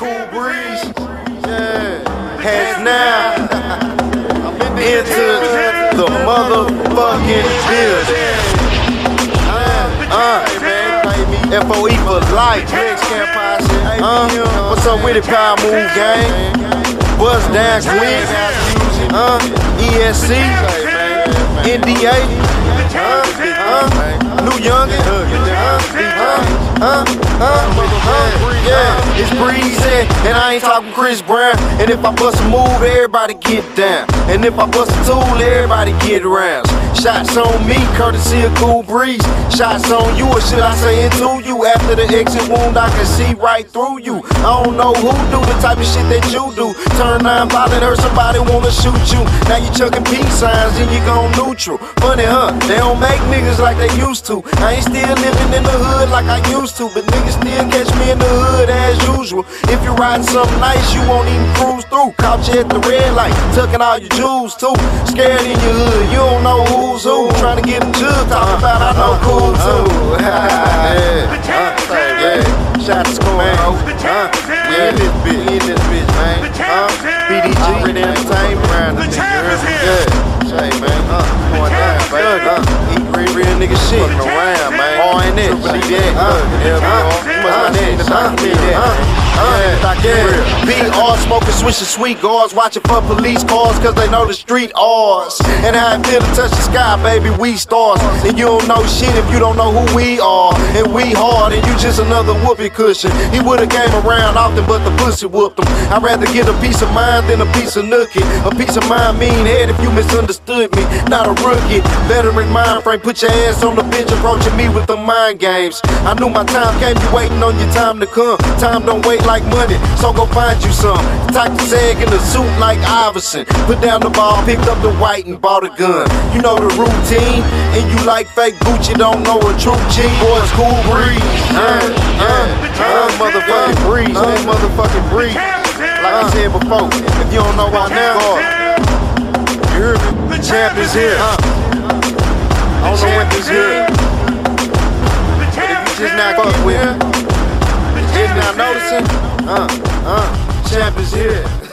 KooL BreeZ. Yeah. Has now entered the motherfucking building. Uh, FOE for life. Uh, what's up with it, Power Move Gang? Buzz down quick. Uh, ESC. NDA. Uh, uh, New Youngin. Uh, uh, uh, uh, yeah, it's breezy, and I ain't talking Chris Brown. And if I bust a move, everybody get down. And if I bust a tool, everybody get around. Shots on me, courtesy of KooL BreeZ. Shots on you, or should I say into you? After the exit wound, I can see right through you. I don't know who do the type of shit that you do. Turn non-violent, hurt somebody wanna shoot you. Now you chucking peace signs and you gone neutral. Funny, huh? They don't make niggas like they used to. I ain't still living in the hood like I used to, but niggas still catch me in the hood as usual. If you're riding something nice, you won't even cruise through. Caught you at the red light, tucking all your jewels too. Scared in your hood, you don't know who's who. Trying to get them jug, talking about I know cool too. yeah, uh, yeah. Shots going, ho. Uh, we in this bitch, we in this bitch, man. Uh, BDG, Ready Entertainment, around the. Yeah, say, man. Uh, going down, baby. Uh, eat real, real nigga shit. Fucking around, man. In it, believe that. Uh, swishing sweet guards, watching for police cars, cause they know the street ours. And how it feel to touch the sky, baby, we stars. And you don't know shit if you don't know who we are. And we hard, and you just another whoopee cushion. He would've came around often, but the pussy whooped him. I'd rather get a piece of mind than a piece of nookie. A piece of mind, mean head if you misunderstood me. Not a rookie, veteran mind frame. Put your ass on the bench, approaching me with the mind games. I knew my time came, you waiting on your time to come. Time don't wait like money, so go find you some. Type to sag in a suit like Iverson. Put down the ball, picked up the white and bought a gun. You know the routine, and you like fake Gucci, don't know a true G. Boys, KooL BreeZ. Uh, uh, uh, motherfucking breeze, uh, motherfucking breeze. Like I said before, if you don't know why now, you heard me? The champ is here. Uh, I don't know what this here. But if you just not fuck with him, just not noticing, uh, uh, champ is here.